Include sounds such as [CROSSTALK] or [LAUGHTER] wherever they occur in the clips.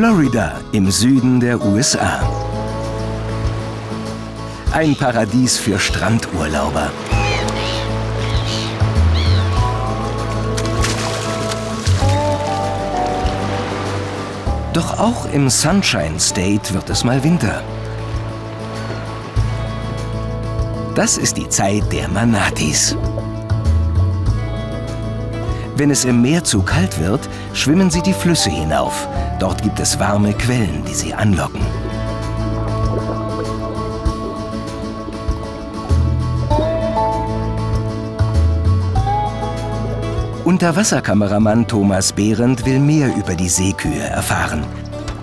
Florida im Süden der USA. Ein Paradies für Strandurlauber. Doch auch im Sunshine State wird es mal Winter. Das ist die Zeit der Manatis. Wenn es im Meer zu kalt wird, schwimmen sie die Flüsse hinauf. Dort gibt es warme Quellen, die sie anlocken. Unterwasserkameramann Thomas Behrendt will mehr über die Seekühe erfahren.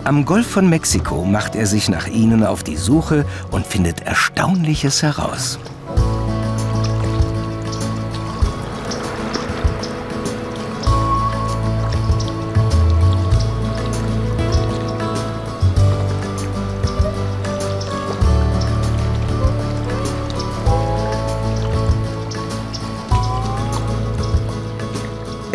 Am Golf von Mexiko macht er sich nach ihnen auf die Suche und findet Erstaunliches heraus.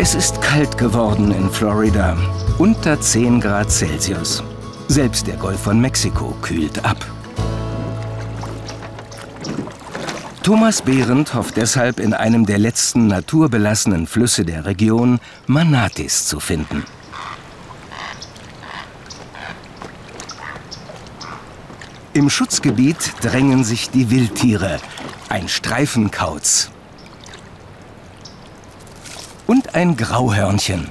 Es ist kalt geworden in Florida, unter 10 Grad Celsius. Selbst der Golf von Mexiko kühlt ab. Thomas Behrendt hofft deshalb, in einem der letzten naturbelassenen Flüsse der Region Manatis zu finden. Im Schutzgebiet drängen sich die Wildtiere, ein Streifenkauz und ein Grauhörnchen.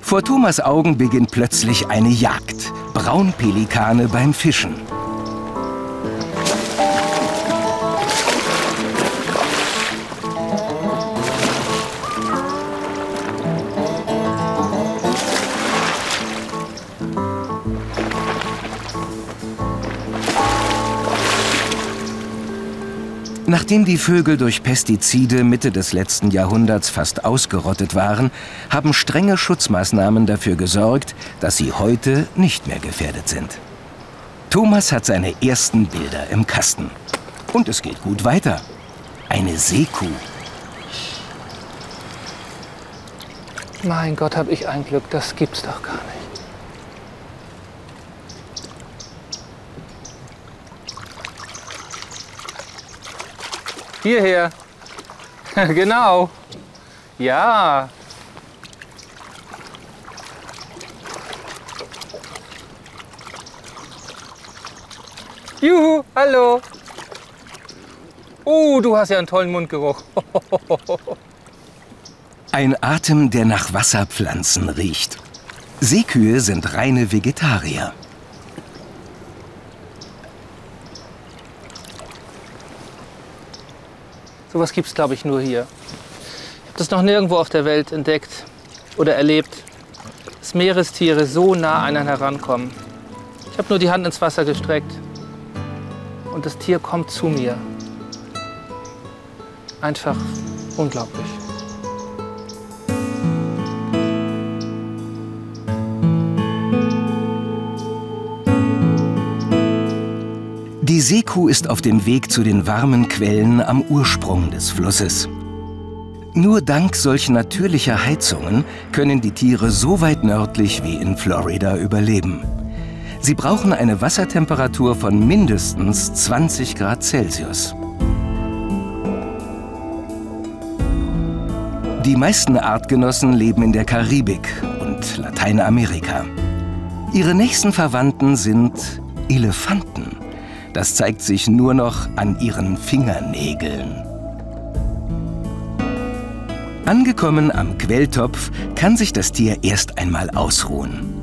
Vor Thomas Augen beginnt plötzlich eine Jagd. Braunpelikane beim Fischen. Nachdem die Vögel durch Pestizide Mitte des letzten Jahrhunderts fast ausgerottet waren, haben strenge Schutzmaßnahmen dafür gesorgt, dass sie heute nicht mehr gefährdet sind. Thomas hat seine ersten Bilder im Kasten. Und es geht gut weiter. Eine Seekuh. Mein Gott, hab ich ein Glück, das gibt's doch gar nicht. Hierher. [LAUGHS] genau. Ja. Juhu, hallo. Oh, du hast ja einen tollen Mundgeruch. [LAUGHS] Ein Atem, der nach Wasserpflanzen riecht. Seekühe sind reine Vegetarier. Sowas gibt es, glaube ich, nur hier. Ich habe das noch nirgendwo auf der Welt entdeckt oder erlebt, dass Meerestiere so nah an einen herankommen. Ich habe nur die Hand ins Wasser gestreckt und das Tier kommt zu mir. Einfach unglaublich. Seekuh ist auf dem Weg zu den warmen Quellen am Ursprung des Flusses. Nur dank solch natürlicher Heizungen können die Tiere so weit nördlich wie in Florida überleben. Sie brauchen eine Wassertemperatur von mindestens 20 Grad Celsius. Die meisten Artgenossen leben in der Karibik und Lateinamerika. Ihre nächsten Verwandten sind Elefanten. Das zeigt sich nur noch an ihren Fingernägeln. Angekommen am Quelltopf kann sich das Tier erst einmal ausruhen.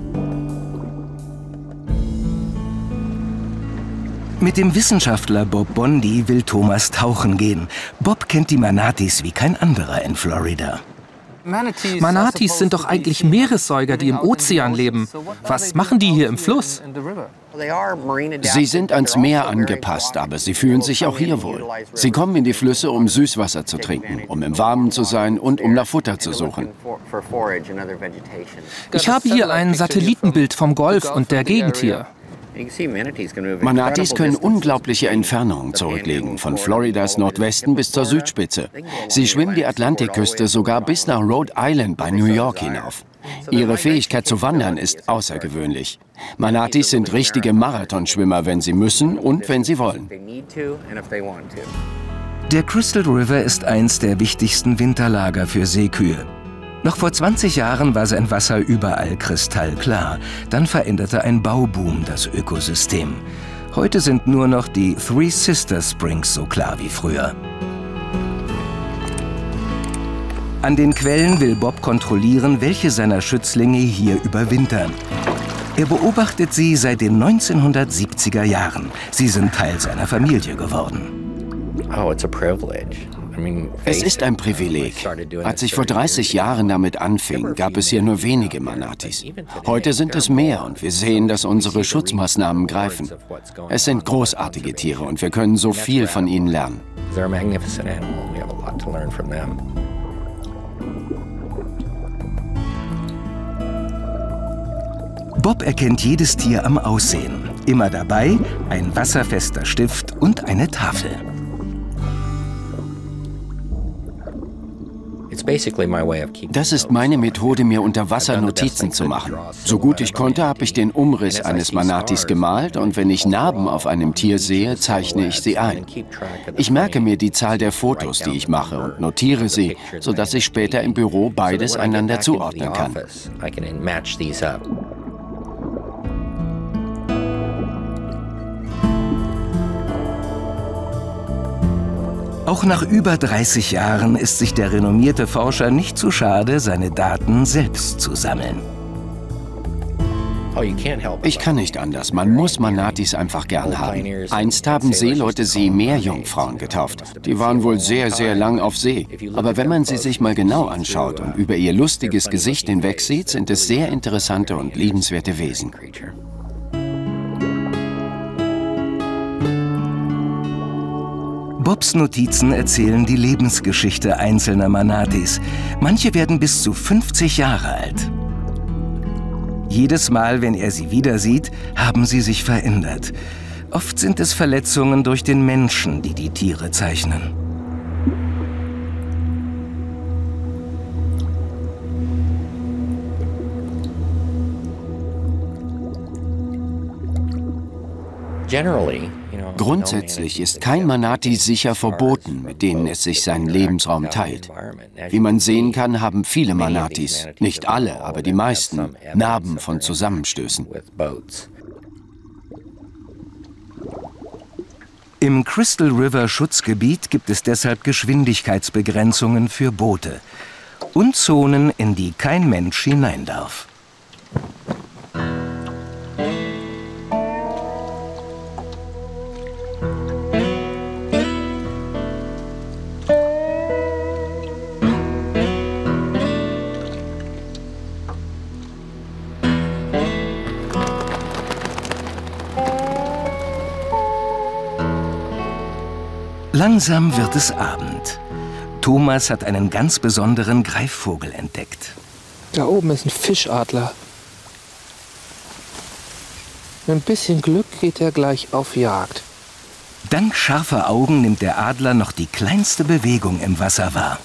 Mit dem Wissenschaftler Bob Bondi will Thomas tauchen gehen. Bob kennt die Manatis wie kein anderer in Florida. Manatis sind doch eigentlich Meeressäuger, die im Ozean leben. Was machen die hier im Fluss? Sie sind ans Meer angepasst, aber sie fühlen sich auch hier wohl. Sie kommen in die Flüsse, um Süßwasser zu trinken, um im Warmen zu sein und um nach Futter zu suchen. Ich habe hier ein Satellitenbild vom Golf und der Gegend hier. Manatis können unglaubliche Entfernungen zurücklegen, von Floridas Nordwesten bis zur Südspitze. Sie schwimmen die Atlantikküste sogar bis nach Rhode Island bei New York hinauf. Ihre Fähigkeit zu wandern ist außergewöhnlich. Manatis sind richtige Marathonschwimmer, wenn sie müssen und wenn sie wollen. Der Crystal River ist eins der wichtigsten Winterlager für Seekühe. Noch vor 20 Jahren war sein Wasser überall kristallklar. Dann veränderte ein Bauboom das Ökosystem. Heute sind nur noch die Three Sister Springs so klar wie früher. An den Quellen will Bob kontrollieren, welche seiner Schützlinge hier überwintern. Er beobachtet sie seit den 1970er Jahren. Sie sind Teil seiner Familie geworden. Oh, es ist ein Privileg. Als ich vor 30 Jahren damit anfing, gab es hier nur wenige Manatis. Heute sind es mehr und wir sehen, dass unsere Schutzmaßnahmen greifen. Es sind großartige Tiere und wir können so viel von ihnen lernen. Bob erkennt jedes Tier am Aussehen. Immer dabei ein wasserfester Stift und eine Tafel. Das ist meine Methode, mir unter Wasser Notizen zu machen. So gut ich konnte, habe ich den Umriss eines Manatis gemalt und wenn ich Narben auf einem Tier sehe, zeichne ich sie ein. Ich merke mir die Zahl der Fotos, die ich mache und notiere sie, sodass ich später im Büro beides einander zuordnen kann. Auch nach über 30 Jahren ist sich der renommierte Forscher nicht zu schade, seine Daten selbst zu sammeln. Oh, ich kann nicht anders. Man muss Manatis einfach gern haben. Einst haben Seeleute sie Meerjungfrauen getauft. Die waren wohl sehr, sehr lang auf See. Aber wenn man sie sich mal genau anschaut und über ihr lustiges Gesicht hinwegsieht, sind es sehr interessante und liebenswerte Wesen. Bobs Notizen erzählen die Lebensgeschichte einzelner Manatis. Manche werden bis zu 50 Jahre alt. Jedes Mal, wenn er sie wieder sieht, haben sie sich verändert. Oft sind es Verletzungen durch den Menschen, die die Tiere zeichnen. Generally, Grundsätzlich ist kein Manati sicher verboten, mit denen es sich seinen Lebensraum teilt. Wie man sehen kann, haben viele Manatis, nicht alle, aber die meisten, Narben von Zusammenstößen. Im Crystal River Schutzgebiet gibt es deshalb Geschwindigkeitsbegrenzungen für Boote und Zonen, in die kein Mensch hinein darf. Langsam wird es Abend. Thomas hat einen ganz besonderen Greifvogel entdeckt. Da oben ist ein Fischadler. Mit ein bisschen Glück geht er gleich auf Jagd. Dank scharfer Augen nimmt der Adler noch die kleinste Bewegung im Wasser wahr.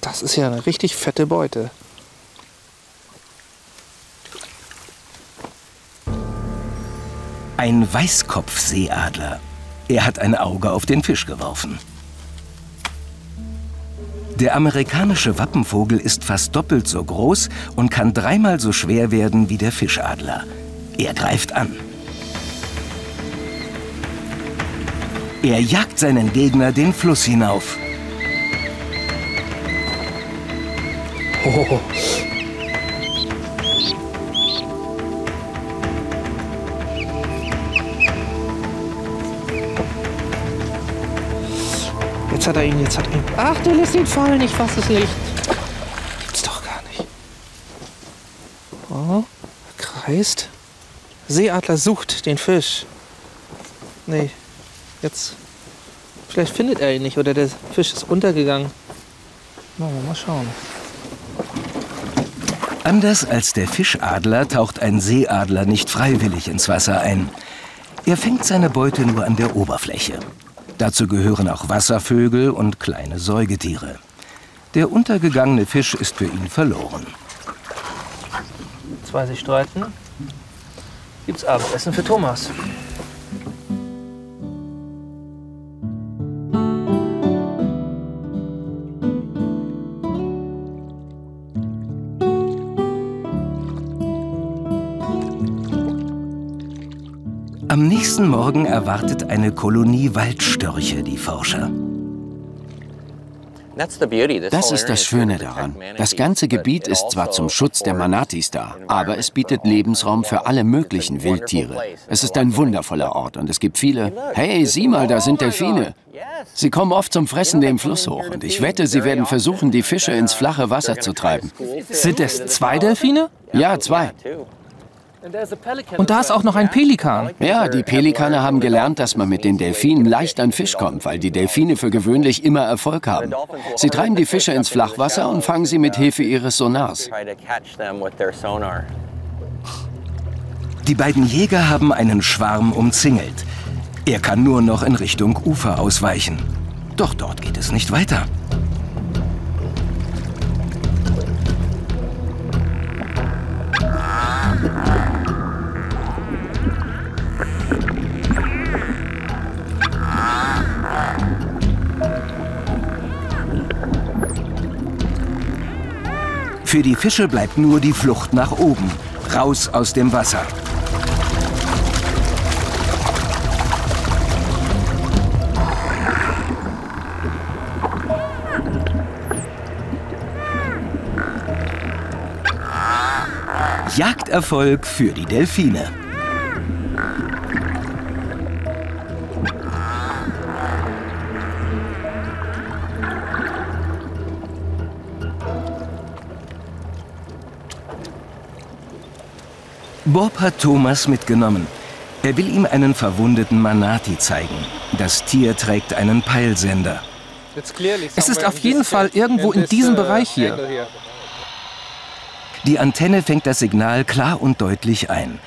Das ist ja eine richtig fette Beute. Ein Weißkopfseeadler. Er hat ein Auge auf den Fisch geworfen. Der amerikanische Wappenvogel ist fast doppelt so groß und kann dreimal so schwer werden wie der Fischadler. Er greift an. Er jagt seinen Gegner den Fluss hinauf. Oh, Jetzt hat er ihn, jetzt hat er ihn. Ach, du lässt ihn fallen, ich fasse es nicht. Gibt's doch gar nicht. Oh, kreist. Seeadler sucht den Fisch. Nee, jetzt. Vielleicht findet er ihn nicht oder der Fisch ist untergegangen. Machen wir mal schauen. Anders als der Fischadler taucht ein Seeadler nicht freiwillig ins Wasser ein. Er fängt seine Beute nur an der Oberfläche. Dazu gehören auch Wasservögel und kleine Säugetiere. Der untergegangene Fisch ist für ihn verloren. Zwei sich streiten. Gibt's Abendessen für Thomas. Erwartet eine Kolonie Waldstörche die Forscher. Das ist das Schöne daran. Das ganze Gebiet ist zwar zum Schutz der Manatis da, aber es bietet Lebensraum für alle möglichen Wildtiere. Es ist ein wundervoller Ort und es gibt viele. Hey, sieh mal, da sind Delfine. Sie kommen oft zum Fressen den Fluss hoch und ich wette, sie werden versuchen, die Fische ins flache Wasser zu treiben. Sind es zwei Delfine? Ja, zwei. Und da ist auch noch ein Pelikan. Ja, die Pelikane haben gelernt, dass man mit den Delfinen leicht an Fisch kommt, weil die Delfine für gewöhnlich immer Erfolg haben. Sie treiben die Fische ins Flachwasser und fangen sie mit Hilfe ihres Sonars. Die beiden Jäger haben einen Schwarm umzingelt. Er kann nur noch in Richtung Ufer ausweichen. Doch dort geht es nicht weiter. Für die Fische bleibt nur die Flucht nach oben, raus aus dem Wasser. Jagderfolg für die Delfine. Bob hat Thomas mitgenommen. Er will ihm einen verwundeten Manati zeigen. Das Tier trägt einen Peilsender. Es ist auf jeden Fall irgendwo in diesem uh, Bereich hier. Die Antenne fängt das Signal klar und deutlich ein.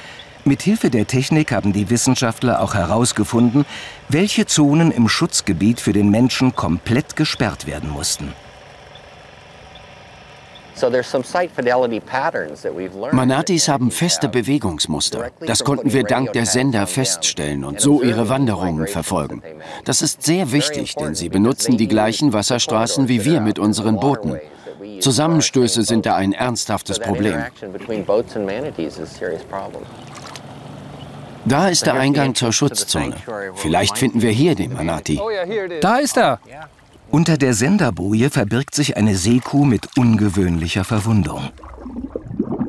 Mit Hilfe der Technik haben die Wissenschaftler auch herausgefunden, welche Zonen im Schutzgebiet für den Menschen komplett gesperrt werden mussten. Manatis haben feste Bewegungsmuster. Das konnten wir dank der Sender feststellen und so ihre Wanderungen verfolgen. Das ist sehr wichtig, denn sie benutzen die gleichen Wasserstraßen wie wir mit unseren Booten. Zusammenstöße sind da ein ernsthaftes Problem. Da ist der Eingang zur Schutzzone. Vielleicht finden wir hier den Manati. Oh da ist er. Unter der Senderboje verbirgt sich eine Seekuh mit ungewöhnlicher Verwundung.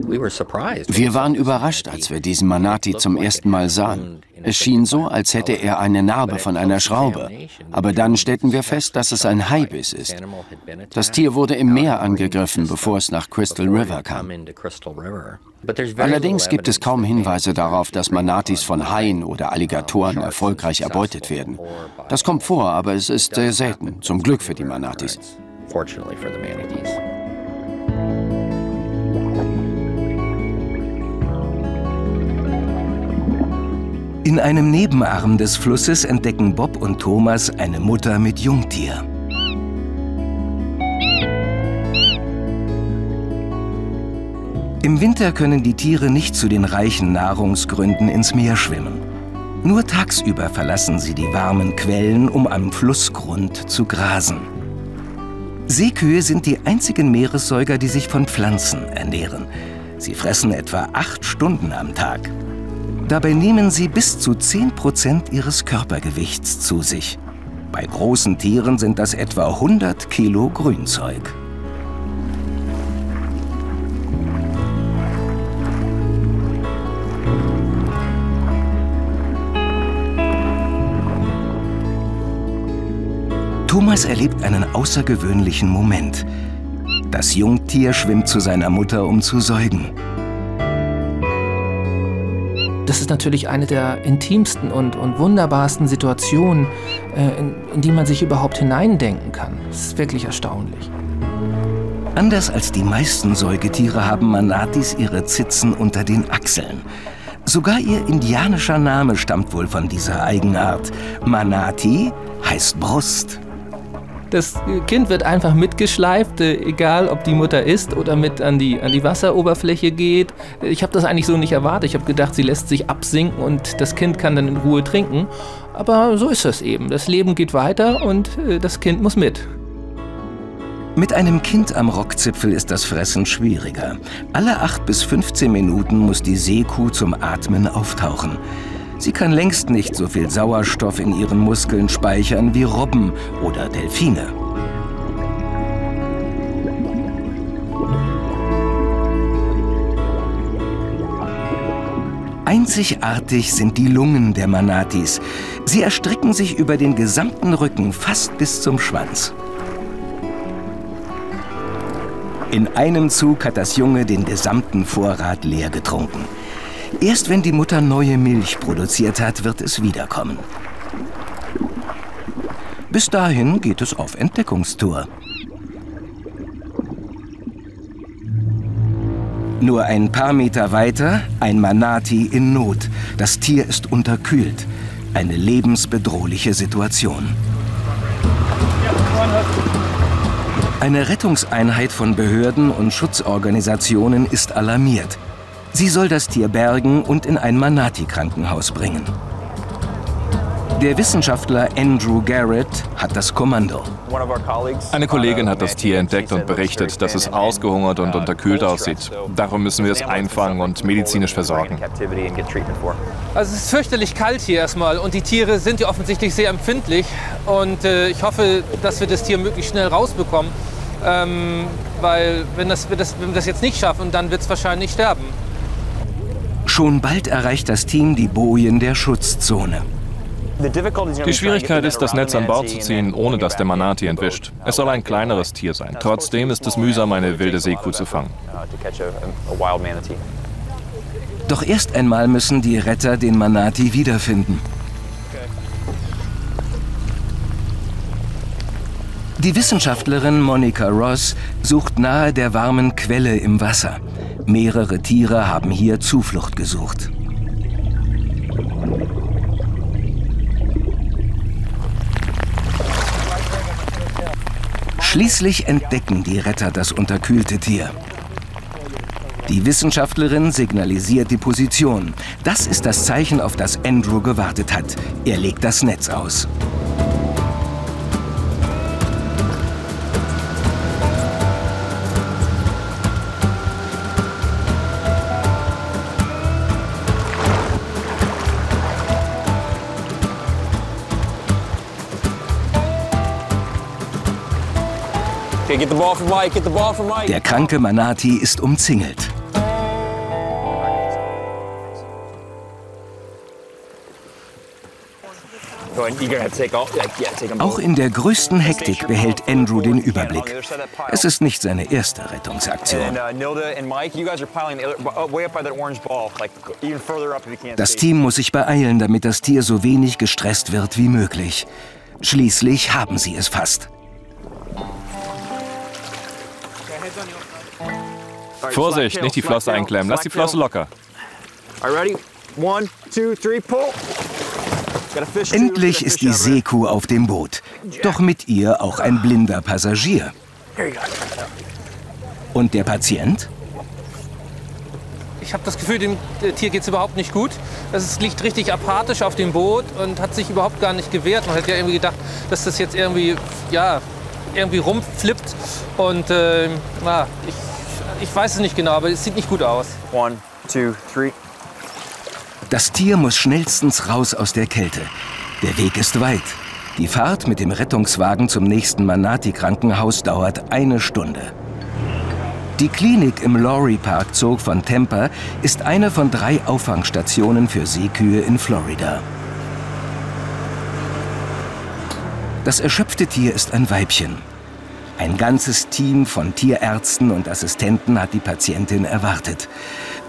Wir waren überrascht, als wir diesen Manati zum ersten Mal sahen. Es schien so, als hätte er eine Narbe von einer Schraube. Aber dann stellten wir fest, dass es ein Haibiss ist. Das Tier wurde im Meer angegriffen, bevor es nach Crystal River kam. Allerdings gibt es kaum Hinweise darauf, dass Manatis von Haien oder Alligatoren erfolgreich erbeutet werden. Das kommt vor, aber es ist sehr selten, zum Glück für die Manatis. In einem Nebenarm des Flusses entdecken Bob und Thomas eine Mutter mit Jungtier. Im Winter können die Tiere nicht zu den reichen Nahrungsgründen ins Meer schwimmen. Nur tagsüber verlassen sie die warmen Quellen, um am Flussgrund zu grasen. Seekühe sind die einzigen Meeressäuger, die sich von Pflanzen ernähren. Sie fressen etwa acht Stunden am Tag. Dabei nehmen sie bis zu 10% ihres Körpergewichts zu sich. Bei großen Tieren sind das etwa 100 Kilo Grünzeug. Thomas erlebt einen außergewöhnlichen Moment. Das Jungtier schwimmt zu seiner Mutter, um zu säugen das ist natürlich eine der intimsten und, und wunderbarsten Situationen, äh, in, in die man sich überhaupt hineindenken kann. Das ist wirklich erstaunlich. Anders als die meisten Säugetiere haben Manatis ihre Zitzen unter den Achseln. Sogar ihr indianischer Name stammt wohl von dieser Eigenart. Manati heißt Brust. Das Kind wird einfach mitgeschleift, äh, egal ob die Mutter ist oder mit an die, an die Wasseroberfläche geht. Ich habe das eigentlich so nicht erwartet. Ich habe gedacht, sie lässt sich absinken und das Kind kann dann in Ruhe trinken. Aber so ist das eben. Das Leben geht weiter und äh, das Kind muss mit. Mit einem Kind am Rockzipfel ist das Fressen schwieriger. Alle 8 bis 15 Minuten muss die Seekuh zum Atmen auftauchen. Sie kann längst nicht so viel Sauerstoff in ihren Muskeln speichern wie Robben oder Delfine. Einzigartig sind die Lungen der Manatis. Sie erstrecken sich über den gesamten Rücken fast bis zum Schwanz. In einem Zug hat das Junge den gesamten Vorrat leer getrunken. Erst wenn die Mutter neue Milch produziert hat, wird es wiederkommen. Bis dahin geht es auf Entdeckungstour. Nur ein paar Meter weiter ein Manati in Not. Das Tier ist unterkühlt. Eine lebensbedrohliche Situation. Eine Rettungseinheit von Behörden und Schutzorganisationen ist alarmiert. Sie soll das Tier bergen und in ein Manati-Krankenhaus bringen. Der Wissenschaftler Andrew Garrett hat das Kommando. Eine Kollegin hat das Tier entdeckt und berichtet, dass es ausgehungert und unterkühlt aussieht. Darum müssen wir es einfangen und medizinisch versorgen. Also es ist fürchterlich kalt hier erstmal und die Tiere sind ja offensichtlich sehr empfindlich. Und äh, ich hoffe, dass wir das Tier möglichst schnell rausbekommen. Ähm, weil wenn, das, wenn, das, wenn wir das jetzt nicht schaffen, dann wird es wahrscheinlich sterben. Schon bald erreicht das Team die Bojen der Schutzzone. Die Schwierigkeit ist, das Netz an Bord zu ziehen, ohne dass der Manati entwischt. Es soll ein kleineres Tier sein. Trotzdem ist es mühsam, eine wilde Seekuh zu fangen. Doch erst einmal müssen die Retter den Manati wiederfinden. Die Wissenschaftlerin Monica Ross sucht nahe der warmen Quelle im Wasser. Mehrere Tiere haben hier Zuflucht gesucht. Schließlich entdecken die Retter das unterkühlte Tier. Die Wissenschaftlerin signalisiert die Position. Das ist das Zeichen, auf das Andrew gewartet hat. Er legt das Netz aus. Der kranke Manati ist umzingelt. Auch in der größten Hektik behält Andrew den Überblick. Es ist nicht seine erste Rettungsaktion. Das Team muss sich beeilen, damit das Tier so wenig gestresst wird wie möglich. Schließlich haben sie es fast. Vorsicht, nicht die Flosse einklemmen. Lass die Flosse locker. Endlich ist die Seekuh auf dem Boot. Doch mit ihr auch ein blinder Passagier. Und der Patient? Ich habe das Gefühl, dem Tier geht es überhaupt nicht gut. Es liegt richtig apathisch auf dem Boot und hat sich überhaupt gar nicht gewehrt. Man hätte ja irgendwie gedacht, dass das jetzt irgendwie, ja, irgendwie rumflippt. Und äh, na, ich ich weiß es nicht genau, aber es sieht nicht gut aus. One, two, three. Das Tier muss schnellstens raus aus der Kälte. Der Weg ist weit. Die Fahrt mit dem Rettungswagen zum nächsten Manati-Krankenhaus dauert eine Stunde. Die Klinik im Lowry Park Zoo von Tampa ist eine von drei Auffangstationen für Seekühe in Florida. Das erschöpfte Tier ist ein Weibchen. Ein ganzes Team von Tierärzten und Assistenten hat die Patientin erwartet.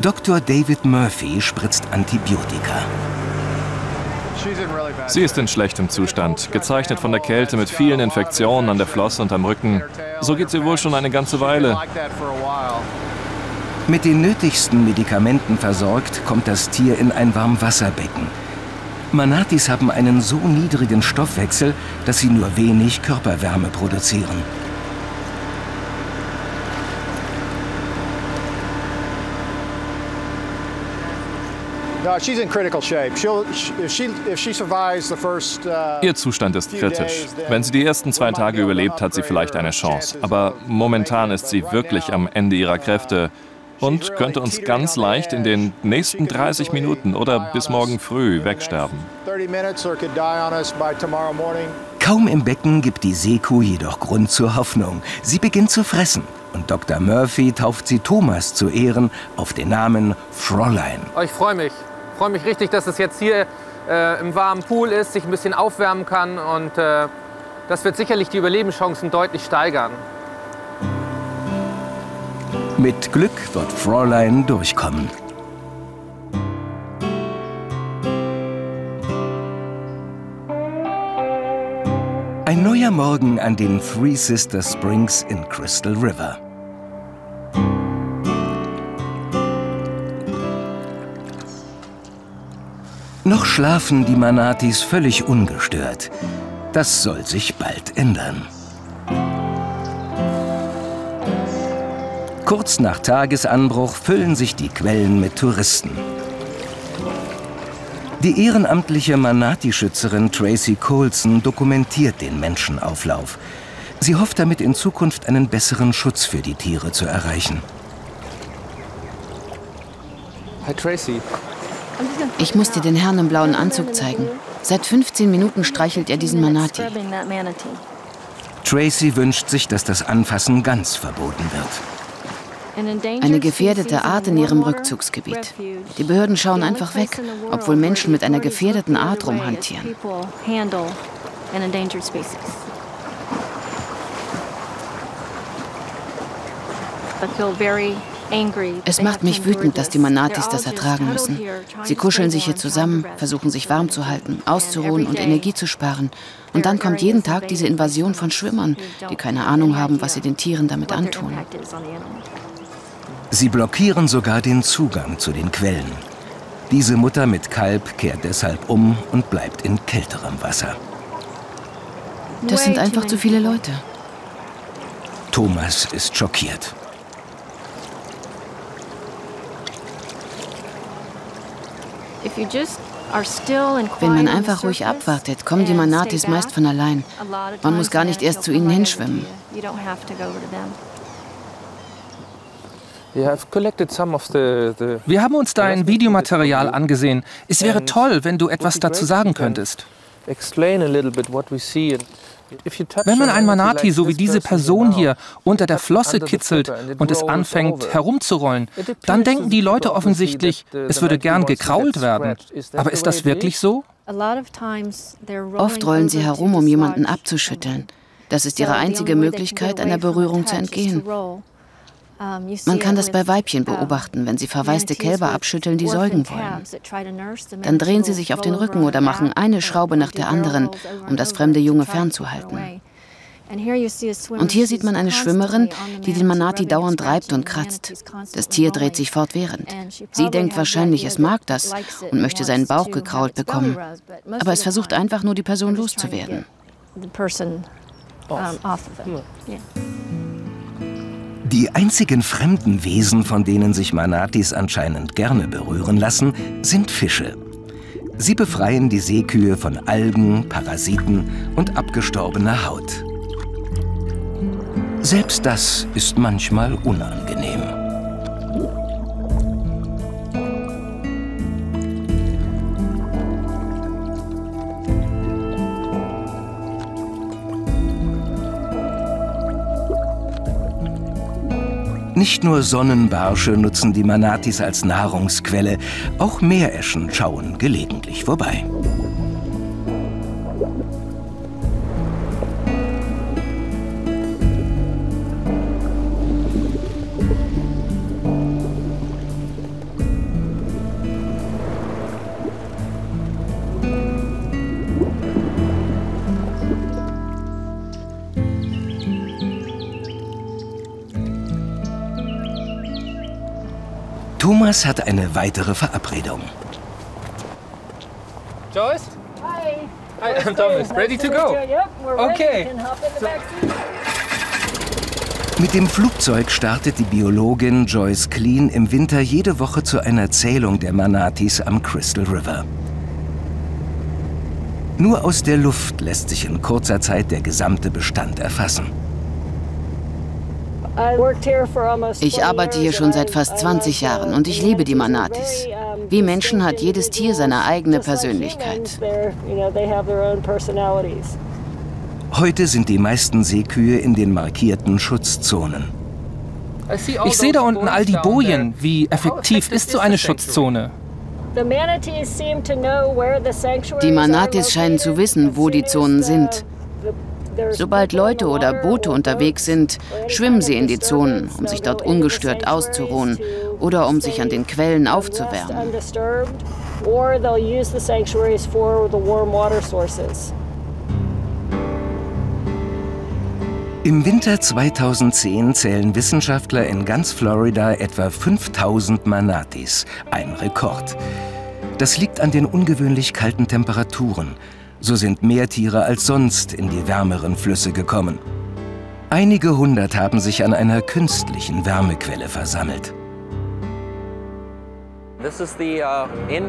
Dr. David Murphy spritzt Antibiotika. Sie ist in schlechtem Zustand, gezeichnet von der Kälte mit vielen Infektionen an der Flosse und am Rücken. So geht sie wohl schon eine ganze Weile. Mit den nötigsten Medikamenten versorgt, kommt das Tier in ein Warmwasserbecken. Manatis haben einen so niedrigen Stoffwechsel, dass sie nur wenig Körperwärme produzieren. Ihr Zustand ist kritisch. Wenn sie die ersten zwei Tage überlebt, hat sie vielleicht eine Chance. Aber momentan ist sie wirklich am Ende ihrer Kräfte und könnte uns ganz leicht in den nächsten 30 Minuten oder bis morgen früh wegsterben. Kaum im Becken gibt die Seekuh jedoch Grund zur Hoffnung. Sie beginnt zu fressen und Dr. Murphy tauft sie Thomas zu Ehren auf den Namen Fräulein. Ich freue mich freue mich richtig, dass es jetzt hier äh, im warmen Pool ist, sich ein bisschen aufwärmen kann und äh, das wird sicherlich die Überlebenschancen deutlich steigern. Mit Glück wird Fräulein durchkommen. Ein neuer Morgen an den Three Sister Springs in Crystal River. Noch schlafen die Manatis völlig ungestört. Das soll sich bald ändern. Kurz nach Tagesanbruch füllen sich die Quellen mit Touristen. Die ehrenamtliche Manati-Schützerin Tracy Colson dokumentiert den Menschenauflauf. Sie hofft damit in Zukunft einen besseren Schutz für die Tiere zu erreichen. Hi Tracy, ich muss dir den Herrn im blauen Anzug zeigen. Seit 15 Minuten streichelt er diesen Manati. Tracy wünscht sich, dass das Anfassen ganz verboten wird. Eine gefährdete Art in ihrem Rückzugsgebiet. Die Behörden schauen einfach weg, obwohl Menschen mit einer gefährdeten Art rumhantieren. I feel very es macht mich wütend, dass die Manatis das ertragen müssen. Sie kuscheln sich hier zusammen, versuchen sich warm zu halten, auszuruhen und Energie zu sparen. Und dann kommt jeden Tag diese Invasion von Schwimmern, die keine Ahnung haben, was sie den Tieren damit antun. Sie blockieren sogar den Zugang zu den Quellen. Diese Mutter mit Kalb kehrt deshalb um und bleibt in kälterem Wasser. Das sind einfach zu viele Leute. Thomas ist schockiert. Wenn man einfach ruhig abwartet, kommen die Manatis meist von allein. Man muss gar nicht erst zu ihnen hinschwimmen. Wir haben uns dein Videomaterial angesehen. Es wäre toll, wenn du etwas dazu sagen könntest. Wenn man ein Manati so wie diese Person hier unter der Flosse kitzelt und es anfängt herumzurollen, dann denken die Leute offensichtlich, es würde gern gekrault werden. Aber ist das wirklich so? Oft rollen sie herum, um jemanden abzuschütteln. Das ist ihre einzige Möglichkeit, einer Berührung zu entgehen. Man kann das bei Weibchen beobachten, wenn sie verwaiste Kälber abschütteln, die säugen wollen. Dann drehen sie sich auf den Rücken oder machen eine Schraube nach der anderen, um das fremde Junge fernzuhalten. Und hier sieht man eine Schwimmerin, die den Manati dauernd reibt und kratzt. Das Tier dreht sich fortwährend. Sie denkt wahrscheinlich, es mag das und möchte seinen Bauch gekrault bekommen. Aber es versucht einfach nur, die Person loszuwerden. Die einzigen fremden Wesen, von denen sich Manatis anscheinend gerne berühren lassen, sind Fische. Sie befreien die Seekühe von Algen, Parasiten und abgestorbener Haut. Selbst das ist manchmal unangenehm. Nicht nur Sonnenbarsche nutzen die Manatis als Nahrungsquelle, auch Meereschen schauen gelegentlich vorbei. Thomas hat eine weitere Verabredung. Joyce? Hi. Hi, I'm Thomas. Ready to go? Okay. Mit dem Flugzeug startet die Biologin Joyce Clean im Winter jede Woche zu einer Zählung der Manatis am Crystal River. Nur aus der Luft lässt sich in kurzer Zeit der gesamte Bestand erfassen. Ich arbeite hier schon seit fast 20 Jahren und ich liebe die Manatis. Wie Menschen hat jedes Tier seine eigene Persönlichkeit. Heute sind die meisten Seekühe in den markierten Schutzzonen. Ich sehe da unten all die Bojen. Wie effektiv ist so eine Schutzzone? Die Manatis scheinen zu wissen, wo die Zonen sind. Sobald Leute oder Boote unterwegs sind, schwimmen sie in die Zonen, um sich dort ungestört auszuruhen oder um sich an den Quellen aufzuwärmen. Im Winter 2010 zählen Wissenschaftler in ganz Florida etwa 5000 Manatis, ein Rekord. Das liegt an den ungewöhnlich kalten Temperaturen. So sind mehr Tiere als sonst in die wärmeren Flüsse gekommen. Einige hundert haben sich an einer künstlichen Wärmequelle versammelt.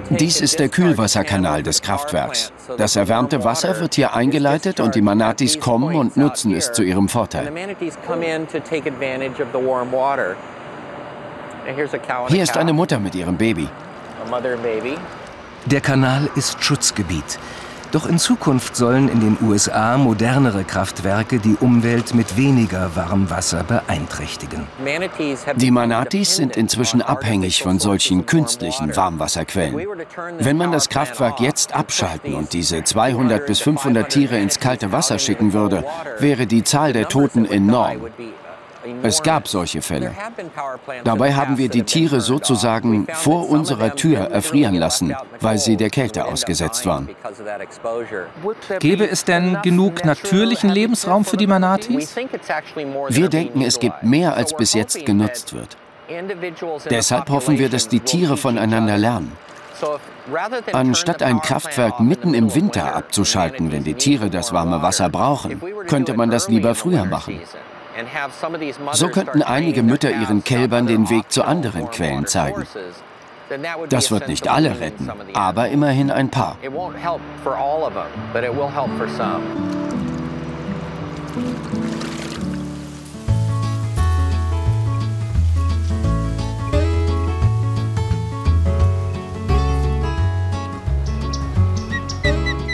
Dies ist der Kühlwasserkanal des Kraftwerks. Das erwärmte Wasser wird hier eingeleitet und die Manatis kommen und nutzen es zu ihrem Vorteil. Hier ist eine Mutter mit ihrem Baby. Der Kanal ist Schutzgebiet. Doch in Zukunft sollen in den USA modernere Kraftwerke die Umwelt mit weniger Warmwasser beeinträchtigen. Die Manatis sind inzwischen abhängig von solchen künstlichen Warmwasserquellen. Wenn man das Kraftwerk jetzt abschalten und diese 200 bis 500 Tiere ins kalte Wasser schicken würde, wäre die Zahl der Toten enorm. Es gab solche Fälle. Dabei haben wir die Tiere sozusagen vor unserer Tür erfrieren lassen, weil sie der Kälte ausgesetzt waren. Gäbe es denn genug natürlichen Lebensraum für die Manatis? Wir denken, es gibt mehr, als bis jetzt genutzt wird. Deshalb hoffen wir, dass die Tiere voneinander lernen. Anstatt ein Kraftwerk mitten im Winter abzuschalten, wenn die Tiere das warme Wasser brauchen, könnte man das lieber früher machen. So könnten einige Mütter ihren Kälbern den Weg zu anderen Quellen zeigen. Das wird nicht alle retten, aber immerhin ein paar.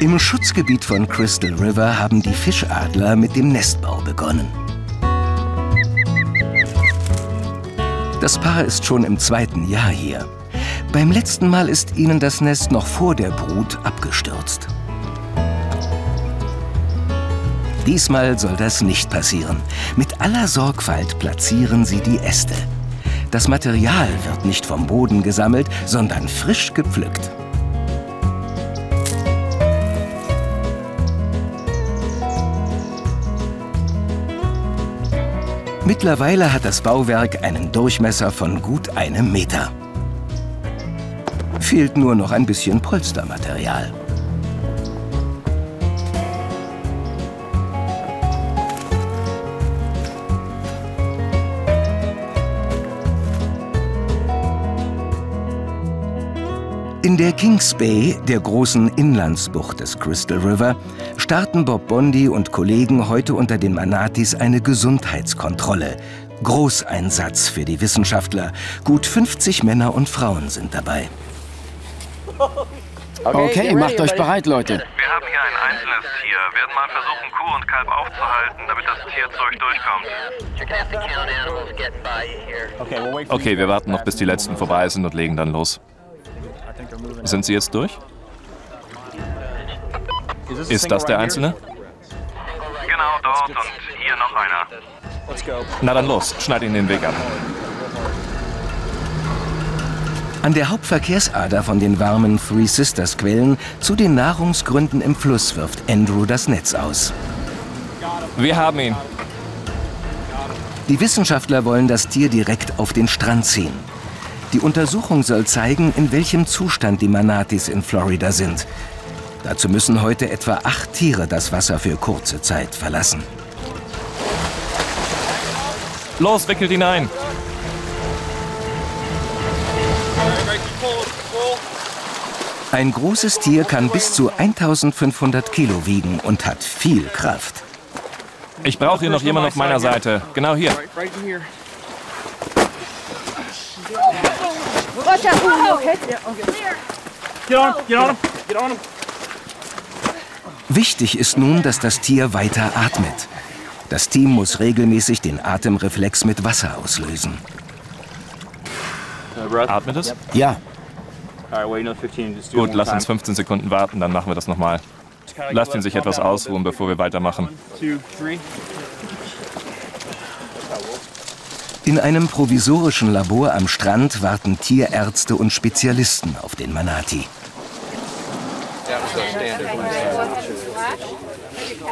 Im Schutzgebiet von Crystal River haben die Fischadler mit dem Nestbau begonnen. Das Paar ist schon im zweiten Jahr hier. Beim letzten Mal ist ihnen das Nest noch vor der Brut abgestürzt. Diesmal soll das nicht passieren. Mit aller Sorgfalt platzieren sie die Äste. Das Material wird nicht vom Boden gesammelt, sondern frisch gepflückt. Mittlerweile hat das Bauwerk einen Durchmesser von gut einem Meter. Fehlt nur noch ein bisschen Polstermaterial. In der Kings Bay, der großen Inlandsbucht des Crystal River, starten Bob Bondi und Kollegen heute unter den Manatis eine Gesundheitskontrolle. Großeinsatz für die Wissenschaftler. Gut 50 Männer und Frauen sind dabei. Okay, macht euch bereit, Leute. Wir haben hier ein einzelnes Tier. Werden mal versuchen, Kuh und Kalb aufzuhalten, damit das Tier zu euch durchkommt. Okay, wir warten noch, bis die letzten vorbei sind und legen dann los. Sind Sie jetzt durch? Ist das der Einzelne? Genau dort und hier noch einer. Na dann los, schneid ihn den Weg ab. An der Hauptverkehrsader von den warmen Three Sisters Quellen zu den Nahrungsgründen im Fluss wirft Andrew das Netz aus. Wir haben ihn. Die Wissenschaftler wollen das Tier direkt auf den Strand ziehen. Die Untersuchung soll zeigen, in welchem Zustand die Manatis in Florida sind. Dazu müssen heute etwa acht Tiere das Wasser für kurze Zeit verlassen. Los, wickelt ihn ein! Ein großes Tier kann bis zu 1500 Kilo wiegen und hat viel Kraft. Ich brauche hier noch jemanden auf meiner Seite. Genau hier. Wichtig ist nun, dass das Tier weiter atmet. Das Team muss regelmäßig den Atemreflex mit Wasser auslösen. Atmet es? Ja. Gut, lass uns 15 Sekunden warten, dann machen wir das nochmal. Lasst ihn sich etwas ausruhen, bevor wir weitermachen. In einem provisorischen Labor am Strand warten Tierärzte und Spezialisten auf den Manati.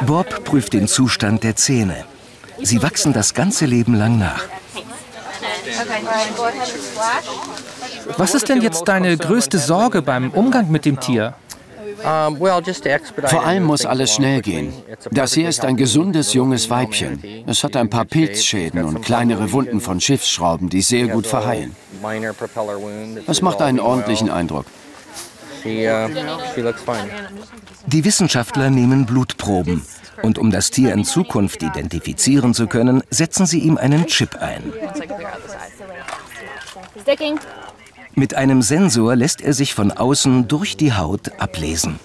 Bob prüft den Zustand der Zähne. Sie wachsen das ganze Leben lang nach. Was ist denn jetzt deine größte Sorge beim Umgang mit dem Tier? Vor allem muss alles schnell gehen. Das hier ist ein gesundes junges Weibchen. Es hat ein paar Pilzschäden und kleinere Wunden von Schiffsschrauben, die sehr gut verheilen. Es macht einen ordentlichen Eindruck. Die Wissenschaftler nehmen Blutproben. Und um das Tier in Zukunft identifizieren zu können, setzen sie ihm einen Chip ein. Mit einem Sensor lässt er sich von außen durch die Haut ablesen.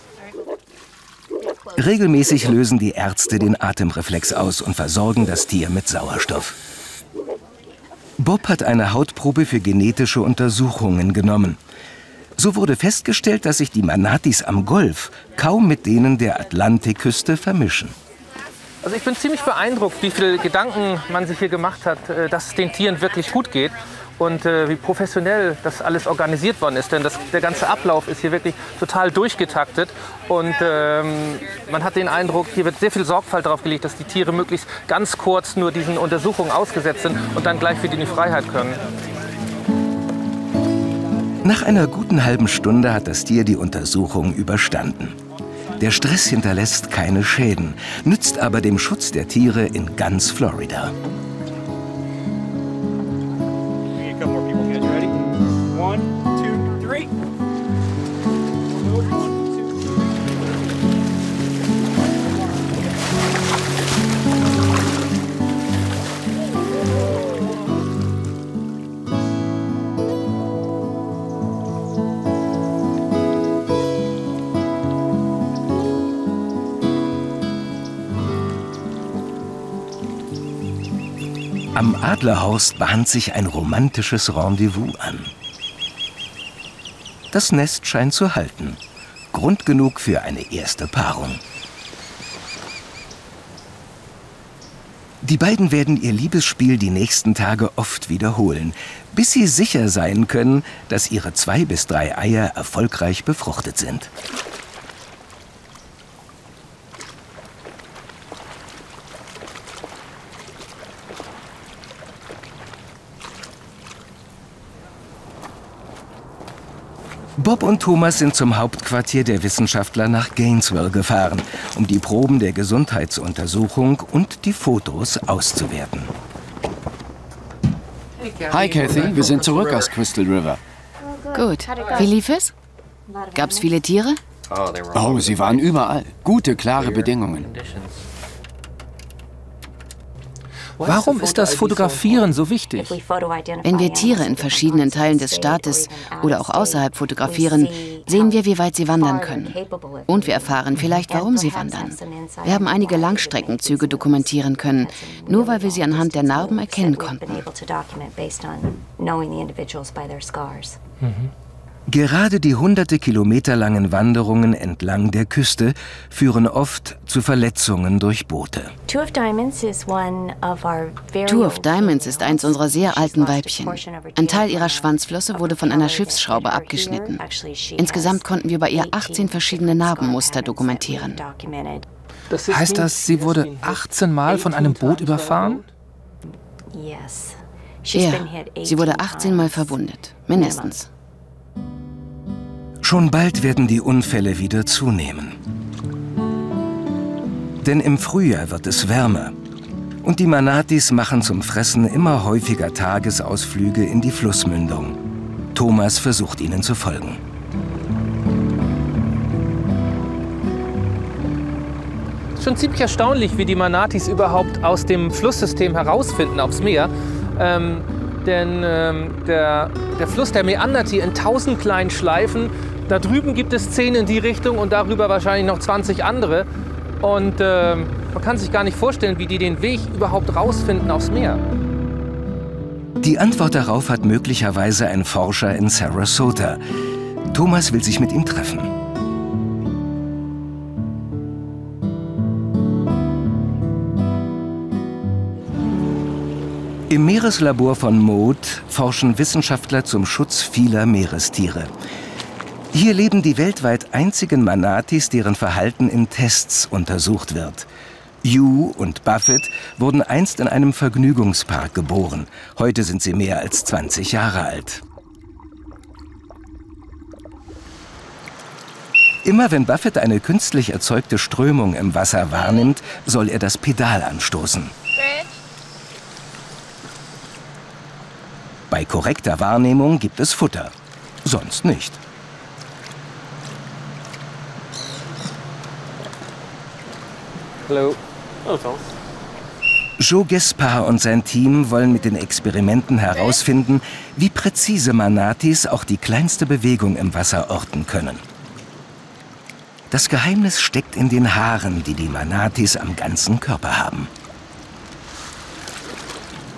Regelmäßig lösen die Ärzte den Atemreflex aus und versorgen das Tier mit Sauerstoff. Bob hat eine Hautprobe für genetische Untersuchungen genommen. So wurde festgestellt, dass sich die Manatis am Golf kaum mit denen der Atlantikküste vermischen. Also ich bin ziemlich beeindruckt, wie viele Gedanken man sich hier gemacht hat, äh, dass es den Tieren wirklich gut geht und äh, wie professionell das alles organisiert worden ist. Denn das, der ganze Ablauf ist hier wirklich total durchgetaktet und ähm, man hat den Eindruck, hier wird sehr viel Sorgfalt darauf gelegt, dass die Tiere möglichst ganz kurz nur diesen Untersuchungen ausgesetzt sind und dann gleich wieder in die Freiheit können. Nach einer guten halben Stunde hat das Tier die Untersuchung überstanden. Der Stress hinterlässt keine Schäden, nützt aber dem Schutz der Tiere in ganz Florida. Am Adlerhorst bahnt sich ein romantisches Rendezvous an. Das Nest scheint zu halten. Grund genug für eine erste Paarung. Die beiden werden ihr Liebesspiel die nächsten Tage oft wiederholen, bis sie sicher sein können, dass ihre zwei bis drei Eier erfolgreich befruchtet sind. Bob und Thomas sind zum Hauptquartier der Wissenschaftler nach Gainesville gefahren, um die Proben der Gesundheitsuntersuchung und die Fotos auszuwerten. Hi Kathy, wir sind zurück aus Crystal River. Gut. Wie lief es? Gab es viele Tiere? Oh, sie waren überall. Gute, klare Bedingungen. Warum ist das Fotografieren so wichtig? Wenn wir Tiere in verschiedenen Teilen des Staates oder auch außerhalb fotografieren, sehen wir, wie weit sie wandern können. Und wir erfahren vielleicht, warum sie wandern. Wir haben einige Langstreckenzüge dokumentieren können, nur weil wir sie anhand der Narben erkennen konnten. Mhm. Gerade die hunderte Kilometer langen Wanderungen entlang der Küste führen oft zu Verletzungen durch Boote. Two of Diamonds ist eins unserer sehr alten Weibchen. Ein Teil ihrer Schwanzflosse wurde von einer Schiffsschraube abgeschnitten. Insgesamt konnten wir bei ihr 18 verschiedene Narbenmuster dokumentieren. Heißt das, sie wurde 18 Mal von einem Boot überfahren? Ja, sie wurde 18 Mal verwundet, mindestens. Schon bald werden die Unfälle wieder zunehmen. Denn im Frühjahr wird es wärmer. Und die Manatis machen zum Fressen immer häufiger Tagesausflüge in die Flussmündung. Thomas versucht ihnen zu folgen. Schon ziemlich erstaunlich, wie die Manatis überhaupt aus dem Flusssystem herausfinden aufs Meer. Ähm, denn ähm, der, der Fluss, der meandert hier in tausend kleinen Schleifen. Da drüben gibt es zehn in die Richtung und darüber wahrscheinlich noch 20 andere. Und äh, man kann sich gar nicht vorstellen, wie die den Weg überhaupt rausfinden aufs Meer. Die Antwort darauf hat möglicherweise ein Forscher in Sarasota. Thomas will sich mit ihm treffen. Im Meereslabor von Mood forschen Wissenschaftler zum Schutz vieler Meerestiere. Hier leben die weltweit einzigen Manatis, deren Verhalten in Tests untersucht wird. Yu und Buffett wurden einst in einem Vergnügungspark geboren. Heute sind sie mehr als 20 Jahre alt. Immer wenn Buffett eine künstlich erzeugte Strömung im Wasser wahrnimmt, soll er das Pedal anstoßen. Bei korrekter Wahrnehmung gibt es Futter, sonst nicht. Hallo. Hallo Tom. Joe Gespar und sein Team wollen mit den Experimenten herausfinden, wie präzise Manatis auch die kleinste Bewegung im Wasser orten können. Das Geheimnis steckt in den Haaren, die die Manatis am ganzen Körper haben.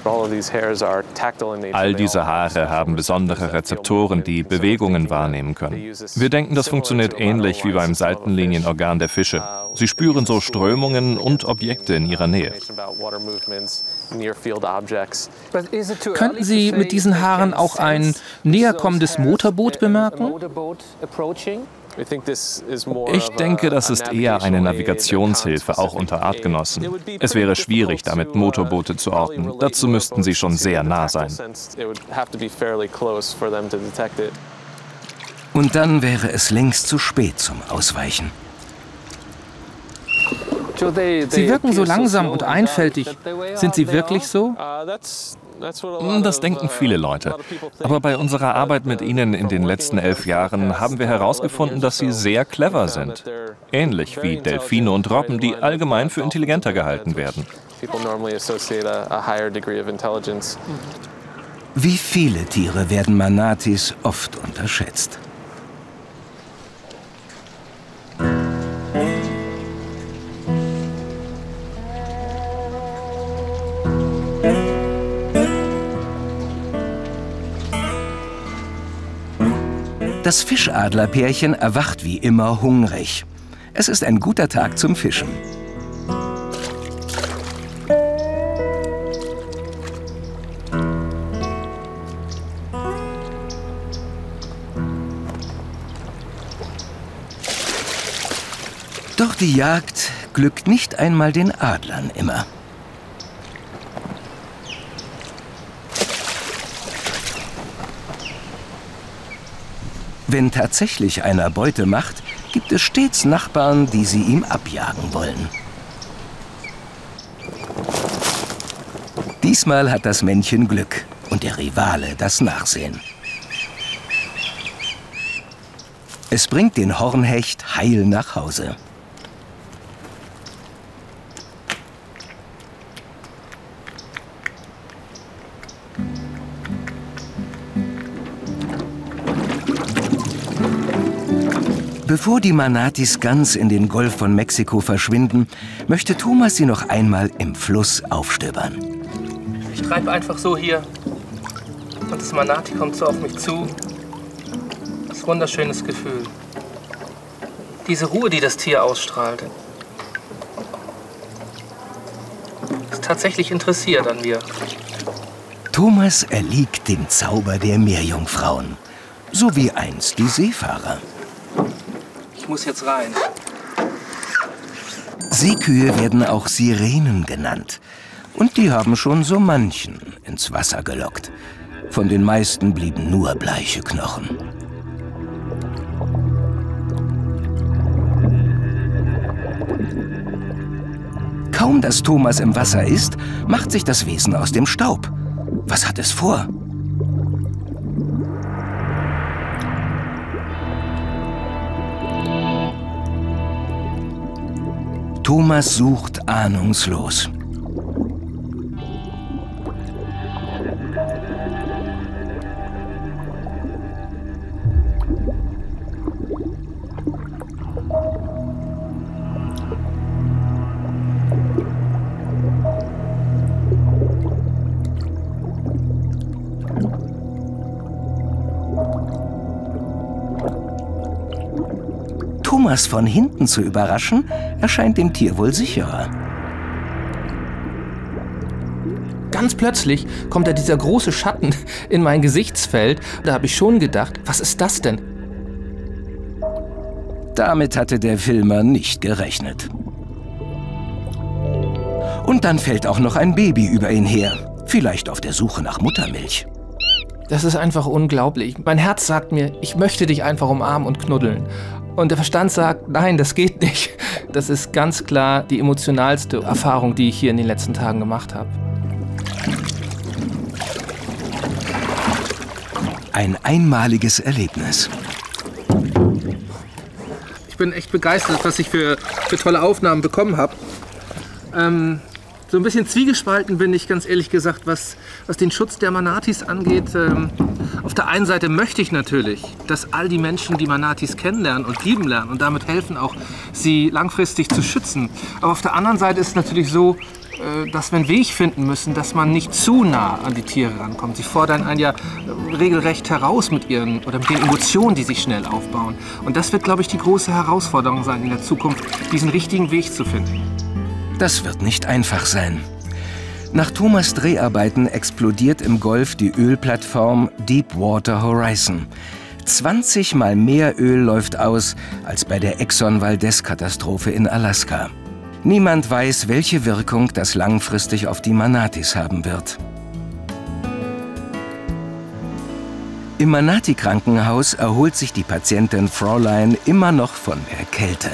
All diese Haare haben besondere Rezeptoren, die Bewegungen wahrnehmen können. Wir denken, das funktioniert ähnlich wie beim Seitenlinienorgan der Fische. Sie spüren so Strömungen und Objekte in ihrer Nähe. Könnten Sie mit diesen Haaren auch ein näherkommendes Motorboot bemerken? Ich denke, das ist eher eine Navigationshilfe, auch unter Artgenossen. Es wäre schwierig, damit Motorboote zu orten. Dazu müssten sie schon sehr nah sein. Und dann wäre es längst zu spät zum Ausweichen. Sie wirken so langsam und einfältig. Sind sie wirklich so? Hm, das denken viele Leute. Aber bei unserer Arbeit mit ihnen in den letzten elf Jahren haben wir herausgefunden, dass sie sehr clever sind. Ähnlich wie Delfine und Robben, die allgemein für intelligenter gehalten werden. Wie viele Tiere werden Manatis oft unterschätzt? Das Fischadlerpärchen erwacht wie immer hungrig. Es ist ein guter Tag zum Fischen. Doch die Jagd glückt nicht einmal den Adlern immer. Wenn tatsächlich einer Beute macht, gibt es stets Nachbarn, die sie ihm abjagen wollen. Diesmal hat das Männchen Glück und der Rivale das Nachsehen. Es bringt den Hornhecht heil nach Hause. Bevor die Manatis ganz in den Golf von Mexiko verschwinden, möchte Thomas sie noch einmal im Fluss aufstöbern. Ich treibe einfach so hier und das Manati kommt so auf mich zu. Das ist ein wunderschönes Gefühl. Diese Ruhe, die das Tier ausstrahlt, ist tatsächlich interessiert an mir. Thomas erliegt dem Zauber der Meerjungfrauen, so wie einst die Seefahrer. Ich muss jetzt rein. Seekühe werden auch Sirenen genannt. Und die haben schon so manchen ins Wasser gelockt. Von den meisten blieben nur bleiche Knochen. Kaum dass Thomas im Wasser ist, macht sich das Wesen aus dem Staub. Was hat es vor? Thomas sucht ahnungslos. Thomas von hinten zu überraschen, erscheint dem Tier wohl sicherer. Ganz plötzlich kommt da dieser große Schatten in mein Gesichtsfeld. Da habe ich schon gedacht, was ist das denn? Damit hatte der Filmer nicht gerechnet. Und dann fällt auch noch ein Baby über ihn her. Vielleicht auf der Suche nach Muttermilch. Das ist einfach unglaublich. Mein Herz sagt mir, ich möchte dich einfach umarmen und knuddeln. Und der Verstand sagt, nein, das geht nicht. Das ist ganz klar die emotionalste Erfahrung, die ich hier in den letzten Tagen gemacht habe. Ein einmaliges Erlebnis. Ich bin echt begeistert, was ich für, für tolle Aufnahmen bekommen habe. Ähm, so ein bisschen zwiegespalten bin ich, ganz ehrlich gesagt, was, was den Schutz der Manatis angeht. Ähm, auf der einen Seite möchte ich natürlich, dass all die Menschen die Manatis kennenlernen und lieben lernen und damit helfen, auch sie langfristig zu schützen. Aber auf der anderen Seite ist es natürlich so, äh, dass wir einen Weg finden müssen, dass man nicht zu nah an die Tiere rankommt. Sie fordern einen ja äh, regelrecht heraus mit ihren oder mit den Emotionen, die sich schnell aufbauen. Und das wird, glaube ich, die große Herausforderung sein in der Zukunft, diesen richtigen Weg zu finden. Das wird nicht einfach sein. Nach Thomas Dreharbeiten explodiert im Golf die Ölplattform Deepwater Horizon. 20 mal mehr Öl läuft aus als bei der Exxon Valdez-Katastrophe in Alaska. Niemand weiß, welche Wirkung das langfristig auf die Manatis haben wird. Im Manati-Krankenhaus erholt sich die Patientin Fräulein immer noch von der Kälte.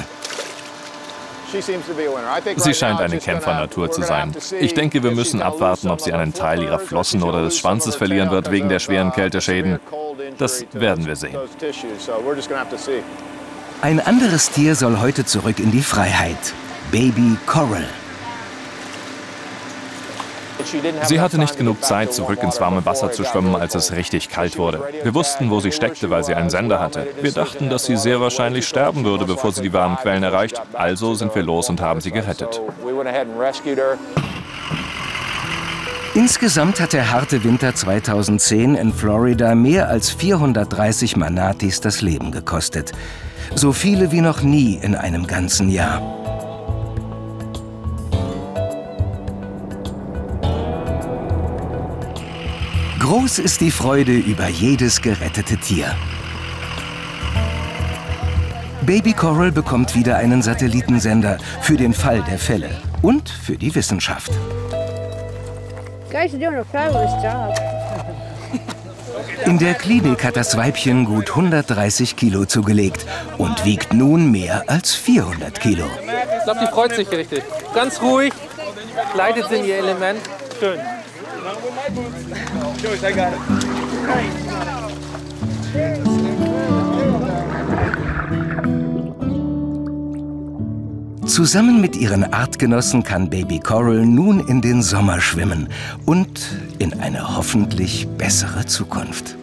Sie scheint eine Kämpfernatur zu sein. Ich denke, wir müssen abwarten, ob sie einen Teil ihrer Flossen oder des Schwanzes verlieren wird wegen der schweren Kälteschäden. Das werden wir sehen. Ein anderes Tier soll heute zurück in die Freiheit. Baby Coral. Sie hatte nicht genug Zeit, zurück ins warme Wasser zu schwimmen, als es richtig kalt wurde. Wir wussten, wo sie steckte, weil sie einen Sender hatte. Wir dachten, dass sie sehr wahrscheinlich sterben würde, bevor sie die warmen Quellen erreicht. Also sind wir los und haben sie gerettet. Insgesamt hat der harte Winter 2010 in Florida mehr als 430 Manatis das Leben gekostet. So viele wie noch nie in einem ganzen Jahr. Groß ist die Freude über jedes gerettete Tier. Baby Coral bekommt wieder einen Satellitensender für den Fall der Fälle und für die Wissenschaft. In der Klinik hat das Weibchen gut 130 Kilo zugelegt und wiegt nun mehr als 400 Kilo. Ich glaube, die freut sich richtig. Ganz ruhig, gleitet sie in ihr Element. Schön. Joyce, I got it. Zusammen mit ihren Artgenossen kann Baby Coral nun in den Sommer schwimmen und in eine hoffentlich bessere Zukunft.